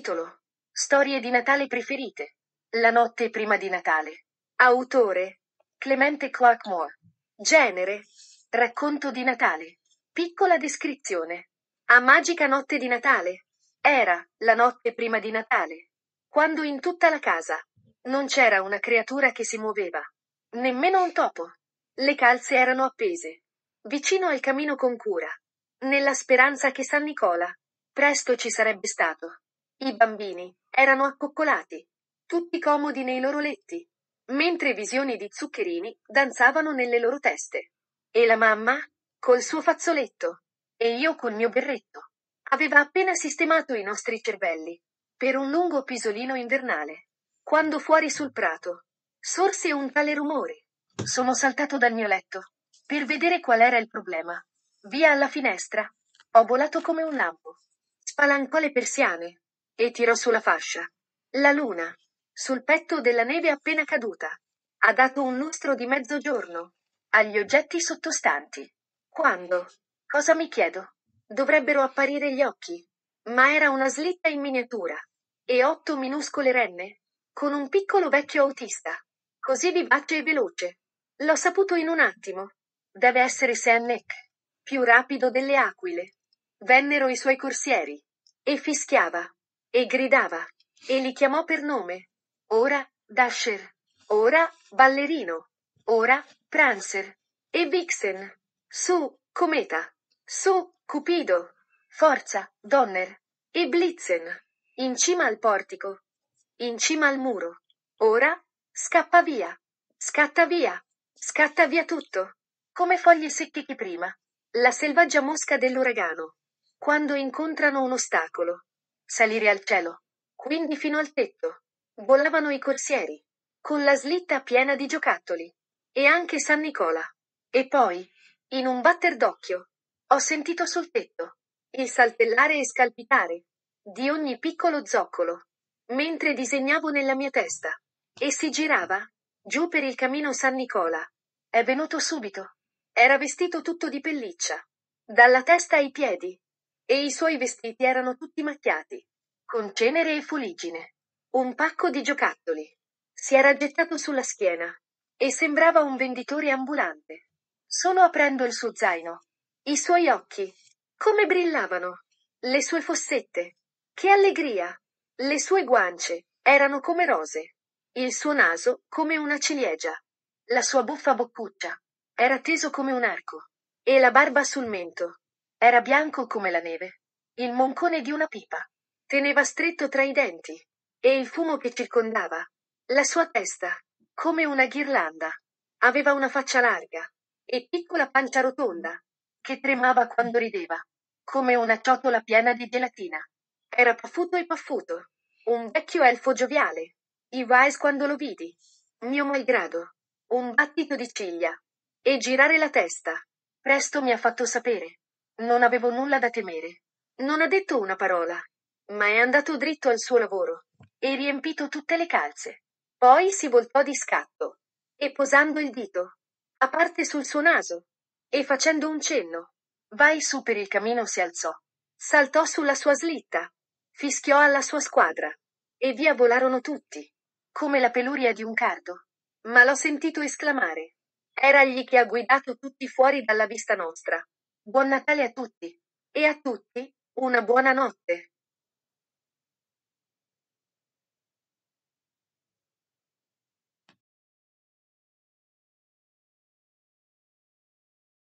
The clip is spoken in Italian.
Titolo. Storie di Natale preferite. La notte prima di Natale. Autore. Clemente Clark Moore. Genere. Racconto di Natale. Piccola descrizione. A magica notte di Natale. Era, la notte prima di Natale. Quando in tutta la casa non c'era una creatura che si muoveva. Nemmeno un topo. Le calze erano appese. Vicino al camino con cura. Nella speranza che San Nicola presto ci sarebbe stato. I bambini erano accoccolati, tutti comodi nei loro letti, mentre visioni di zuccherini danzavano nelle loro teste. E la mamma, col suo fazzoletto, e io col mio berretto, aveva appena sistemato i nostri cervelli per un lungo pisolino invernale. Quando fuori sul prato sorse un tale rumore. Sono saltato dal mio letto per vedere qual era il problema. Via alla finestra. Ho volato come un lampo. Spalancò le persiane e tirò sulla fascia. La luna, sul petto della neve appena caduta, ha dato un lustro di mezzogiorno agli oggetti sottostanti. Quando? Cosa mi chiedo? Dovrebbero apparire gli occhi, ma era una slitta in miniatura e otto minuscole renne, con un piccolo vecchio autista, così vivace e veloce. L'ho saputo in un attimo. Deve essere Nick, più rapido delle aquile. Vennero i suoi corsieri, e fischiava, e gridava, e li chiamò per nome. Ora Dasher, ora Ballerino, ora Prancer, e Vixen. Su, Cometa, su, Cupido, Forza, Donner, e Blitzen in cima al portico, in cima al muro. Ora scappa via, scatta via, scatta via tutto, come foglie secche che prima. La selvaggia mosca dell'uragano, quando incontrano un ostacolo. Salire al cielo, quindi fino al tetto. Volavano i corsieri, con la slitta piena di giocattoli. E anche San Nicola. E poi, in un batter d'occhio, ho sentito sul tetto il saltellare e scalpitare di ogni piccolo zoccolo, mentre disegnavo nella mia testa. E si girava, giù per il camino San Nicola. È venuto subito. Era vestito tutto di pelliccia, dalla testa ai piedi, e i suoi vestiti erano tutti macchiati, con cenere e fuligine. Un pacco di giocattoli. Si era gettato sulla schiena, e sembrava un venditore ambulante. Solo aprendo il suo zaino, i suoi occhi, come brillavano, le sue fossette, che allegria! Le sue guance erano come rose, il suo naso come una ciliegia, la sua buffa boccuccia era teso come un arco, e la barba sul mento era bianco come la neve. Il moncone di una pipa teneva stretto tra i denti, e il fumo che circondava la sua testa, come una ghirlanda. Aveva una faccia larga e piccola pancia rotonda, che tremava quando rideva, come una ciotola piena di gelatina. Era paffuto e paffuto, un vecchio elfo gioviale. I Wise quando lo vidi, mio malgrado, un battito di ciglia, e girare la testa. Presto mi ha fatto sapere. Non avevo nulla da temere. Non ha detto una parola, ma è andato dritto al suo lavoro, e riempito tutte le calze. Poi si voltò di scatto, e posando il dito, a parte sul suo naso, e facendo un cenno, vai su per il camino si alzò, saltò sulla sua slitta, fischiò alla sua squadra, e via volarono tutti, come la peluria di un cardo. Ma l'ho sentito esclamare. Era egli che ha guidato tutti fuori dalla vista nostra. Buon Natale a tutti, e a tutti una buona notte.